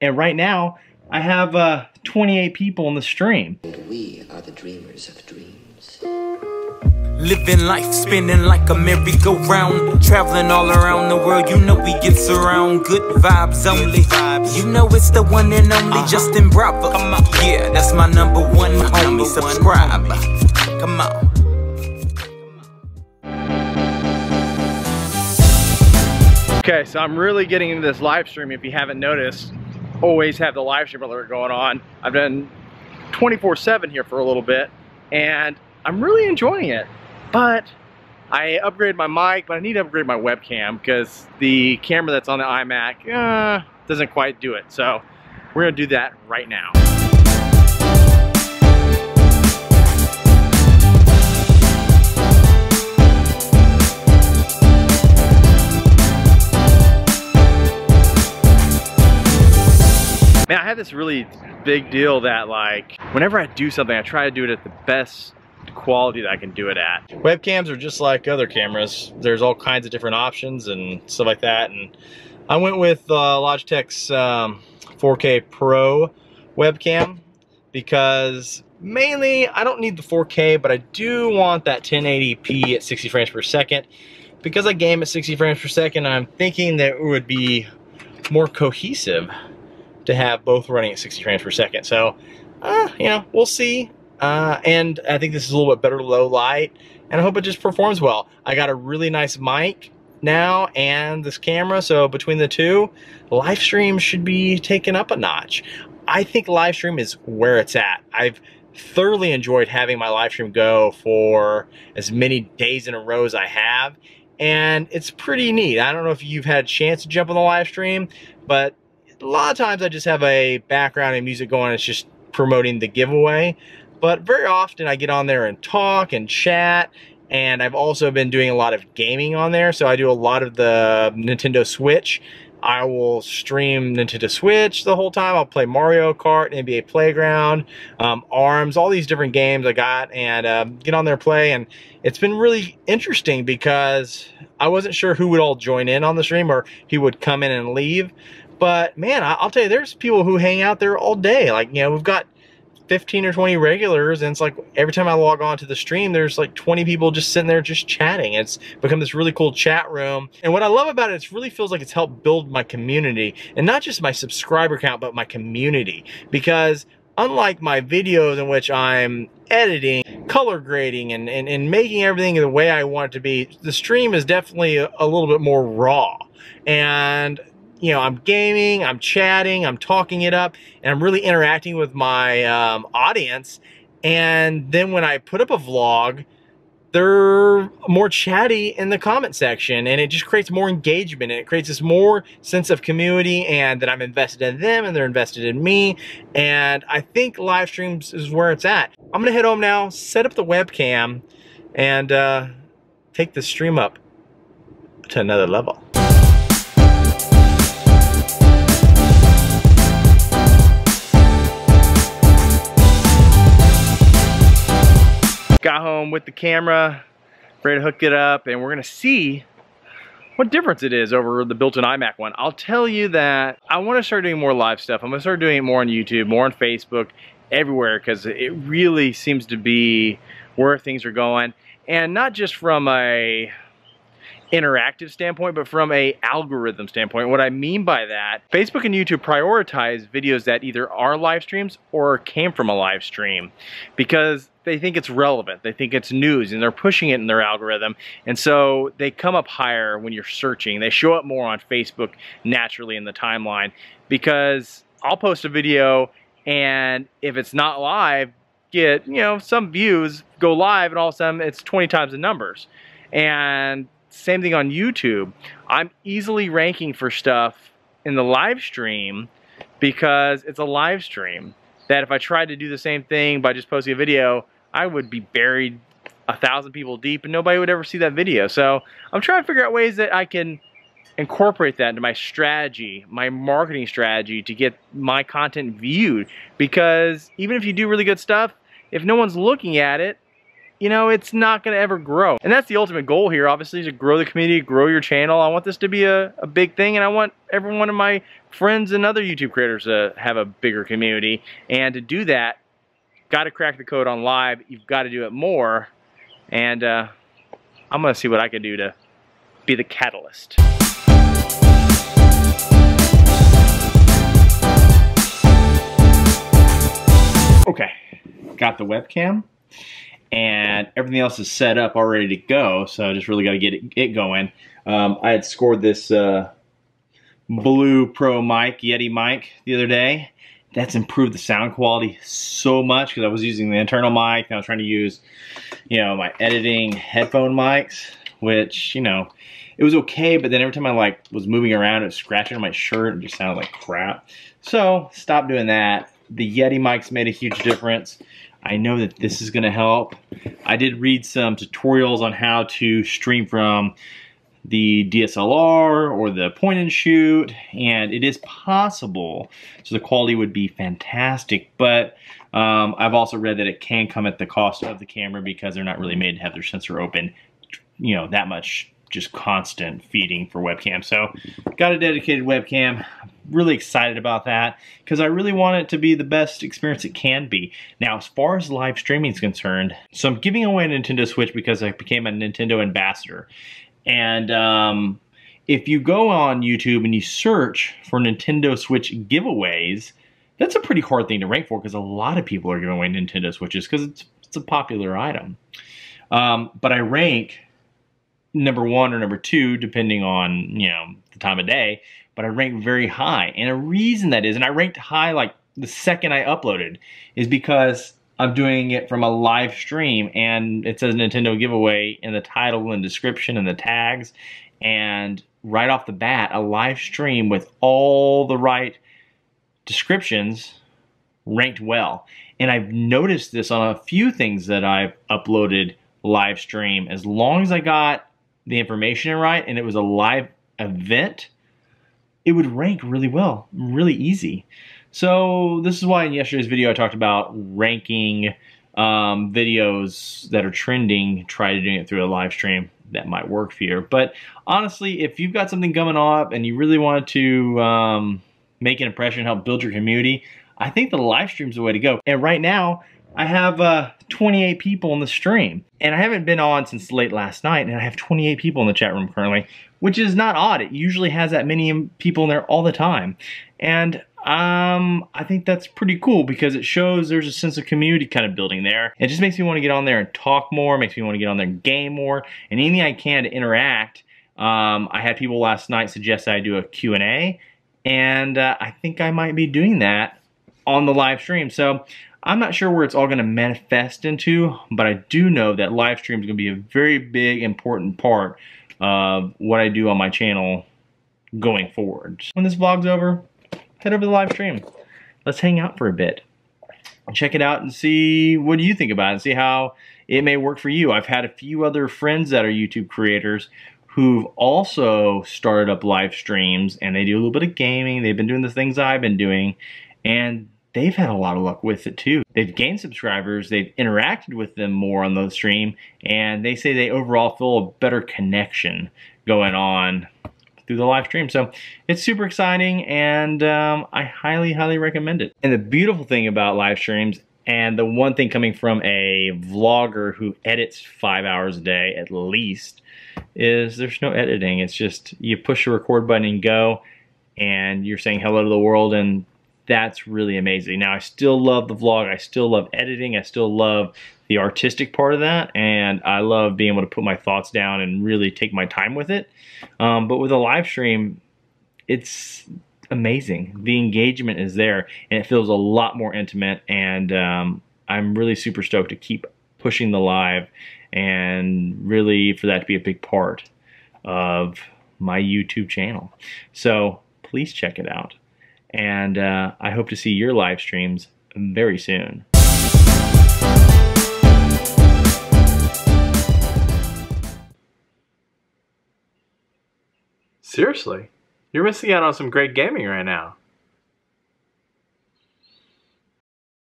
And right now, I have uh, 28 people in the stream. And we are the dreamers of dreams. Living life, spinning like a merry-go-round. Traveling all around the world, you know we get surround. Good vibes only, you know it's the one and only Justin Bravo. Yeah, that's my number one homie, subscribe. Come on. Okay, so I'm really getting into this live stream if you haven't noticed. Always have the live stream alert going on. I've done 24-7 here for a little bit, and I'm really enjoying it. But I upgraded my mic, but I need to upgrade my webcam because the camera that's on the iMac uh, doesn't quite do it. So we're gonna do that right now. Man, I had this really big deal that like, whenever I do something, I try to do it at the best quality that I can do it at. Webcams are just like other cameras. There's all kinds of different options and stuff like that. And I went with uh, Logitech's um, 4K Pro webcam because mainly I don't need the 4K, but I do want that 1080p at 60 frames per second. Because I game at 60 frames per second, I'm thinking that it would be more cohesive to have both running at 60 frames per second. So, uh, you know, we'll see. Uh, and I think this is a little bit better low light, and I hope it just performs well. I got a really nice mic now and this camera, so between the two, live stream should be taken up a notch. I think live stream is where it's at. I've thoroughly enjoyed having my live stream go for as many days in a row as I have, and it's pretty neat. I don't know if you've had a chance to jump on the live stream, but a lot of times I just have a background and music going. It's just promoting the giveaway. But very often I get on there and talk and chat. And I've also been doing a lot of gaming on there. So I do a lot of the Nintendo Switch. I will stream Nintendo Switch the whole time. I'll play Mario Kart, NBA Playground, um, ARMS, all these different games I got, and uh, get on there play. And it's been really interesting because I wasn't sure who would all join in on the stream or who would come in and leave. But man, I'll tell you, there's people who hang out there all day. Like, you know, we've got 15 or 20 regulars and it's like every time I log on to the stream there's like 20 people just sitting there just chatting. It's become this really cool chat room. And what I love about it it really feels like it's helped build my community. And not just my subscriber count but my community. Because unlike my videos in which I'm editing color grading and, and, and making everything the way I want it to be the stream is definitely a, a little bit more raw. And you know, I'm gaming, I'm chatting, I'm talking it up, and I'm really interacting with my um, audience. And then when I put up a vlog, they're more chatty in the comment section and it just creates more engagement and it creates this more sense of community and that I'm invested in them and they're invested in me and I think live streams is where it's at. I'm gonna head home now, set up the webcam and uh, take the stream up to another level. Got home with the camera, ready to hook it up, and we're gonna see what difference it is over the built-in iMac one. I'll tell you that I wanna start doing more live stuff. I'm gonna start doing it more on YouTube, more on Facebook, everywhere, because it really seems to be where things are going. And not just from a interactive standpoint, but from a algorithm standpoint. What I mean by that, Facebook and YouTube prioritize videos that either are live streams or came from a live stream because they think it's relevant. They think it's news and they're pushing it in their algorithm. And so they come up higher when you're searching. They show up more on Facebook naturally in the timeline because I'll post a video and if it's not live, get, you know, some views go live and all of a sudden it's 20 times the numbers. And same thing on YouTube. I'm easily ranking for stuff in the live stream because it's a live stream. That if I tried to do the same thing by just posting a video, I would be buried a thousand people deep and nobody would ever see that video. So I'm trying to figure out ways that I can incorporate that into my strategy, my marketing strategy to get my content viewed. Because even if you do really good stuff, if no one's looking at it, you know, it's not gonna ever grow. And that's the ultimate goal here, obviously, to grow the community, grow your channel. I want this to be a, a big thing and I want every one of my friends and other YouTube creators to have a bigger community. And to do that, gotta crack the code on live. You've gotta do it more. And uh, I'm gonna see what I can do to be the catalyst. Okay, got the webcam and everything else is set up already to go. So I just really got to get it, it going. Um, I had scored this uh, Blue Pro mic, Yeti mic, the other day. That's improved the sound quality so much because I was using the internal mic and I was trying to use, you know, my editing headphone mics, which, you know, it was okay, but then every time I like was moving around, it was scratching on my shirt and just sounded like crap. So stop doing that. The Yeti mics made a huge difference. I know that this is going to help. I did read some tutorials on how to stream from the DSLR or the point and shoot, and it is possible. So the quality would be fantastic, but um, I've also read that it can come at the cost of the camera because they're not really made to have their sensor open, you know, that much just constant feeding for webcam. So got a dedicated webcam. Really excited about that because I really want it to be the best experience it can be. Now, as far as live streaming is concerned, so I'm giving away a Nintendo Switch because I became a Nintendo ambassador. And um, if you go on YouTube and you search for Nintendo Switch giveaways, that's a pretty hard thing to rank for because a lot of people are giving away Nintendo Switches because it's, it's a popular item. Um, but I rank number one or number two, depending on, you know, the time of day, but I ranked very high. And a reason that is, and I ranked high like the second I uploaded, is because I'm doing it from a live stream and it says Nintendo giveaway in the title and description and the tags. And right off the bat, a live stream with all the right descriptions ranked well. And I've noticed this on a few things that I've uploaded live stream. As long as I got the information right and it was a live event, it would rank really well, really easy. So this is why in yesterday's video I talked about ranking um, videos that are trending, try doing it through a live stream. That might work for you. But honestly, if you've got something coming up and you really want to um, make an impression, help build your community, I think the live stream is the way to go. And right now, I have uh, 28 people in the stream. And I haven't been on since late last night, and I have 28 people in the chat room currently, which is not odd. It usually has that many people in there all the time. And um, I think that's pretty cool because it shows there's a sense of community kind of building there. It just makes me want to get on there and talk more, makes me want to get on there and game more, and anything I can to interact. Um, I had people last night suggest I do a Q&A, and uh, I think I might be doing that on the live stream. So I'm not sure where it's all going to manifest into, but I do know that live stream is going to be a very big, important part of what I do on my channel going forward. When this vlog's over, head over to the live stream. Let's hang out for a bit. Check it out and see what you think about it. and See how it may work for you. I've had a few other friends that are YouTube creators who've also started up live streams and they do a little bit of gaming. They've been doing the things I've been doing and they've had a lot of luck with it too. They've gained subscribers, they've interacted with them more on the stream, and they say they overall feel a better connection going on through the live stream. So it's super exciting, and um, I highly, highly recommend it. And the beautiful thing about live streams, and the one thing coming from a vlogger who edits five hours a day at least, is there's no editing. It's just you push the record button and go, and you're saying hello to the world, and that's really amazing. Now, I still love the vlog. I still love editing. I still love the artistic part of that. And I love being able to put my thoughts down and really take my time with it. Um, but with a live stream, it's amazing. The engagement is there and it feels a lot more intimate. And um, I'm really super stoked to keep pushing the live and really for that to be a big part of my YouTube channel. So please check it out and uh, I hope to see your live streams very soon. Seriously, you're missing out on some great gaming right now.